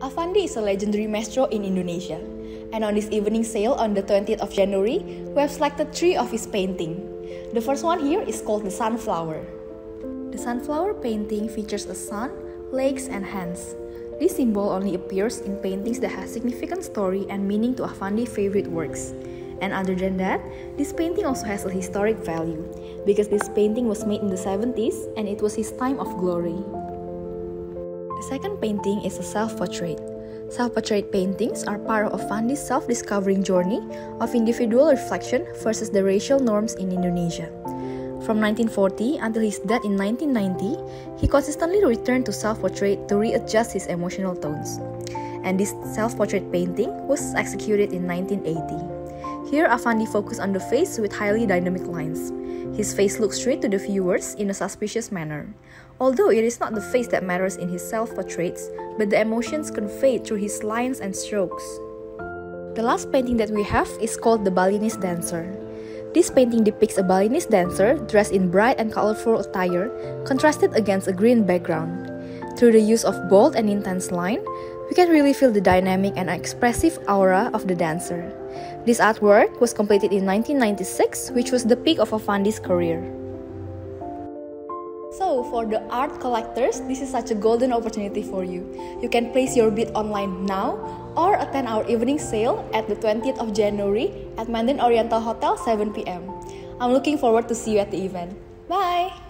Affandi is a legendary maestro in Indonesia, and on this evening sale on the 20th of January, we have selected three of his paintings. The first one here is called the Sunflower. The sunflower painting features a sun, legs, and hands. This symbol only appears in paintings that have significant story and meaning to Affandi's favorite works. And other than that, this painting also has a historic value because this painting was made in the 70s and it was his time of glory. The second painting is a self-portrait. Self-portrait paintings are part of Affandi's self-discovering journey of individual reflection versus the racial norms in Indonesia. From 1940 until his death in 1990, he consistently returned to self-portrait to readjust his emotional tones. And this self-portrait painting was executed in 1980. Here, Affandi focused on the face with highly dynamic lines. His face looks straight to the viewers in a suspicious manner. Although it is not the face that matters in his self-portraits, but the emotions conveyed through his lines and strokes. The last painting that we have is called The Balinese Dancer. This painting depicts a Balinese dancer dressed in bright and colorful attire, contrasted against a green background. Through the use of bold and intense line, we can really feel the dynamic and expressive aura of the dancer. This artwork was completed in 1996, which was the peak of Affandi's career. So, for the art collectors, this is such a golden opportunity for you. You can place your bid online now or attend our evening sale at the 20th of January at Mandarin Oriental Hotel 7 pm. I'm looking forward to see you at the event. Bye!